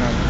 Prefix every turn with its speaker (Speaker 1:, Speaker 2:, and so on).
Speaker 1: Jollibee.